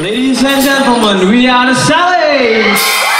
Ladies and gentlemen, we are the Sallies!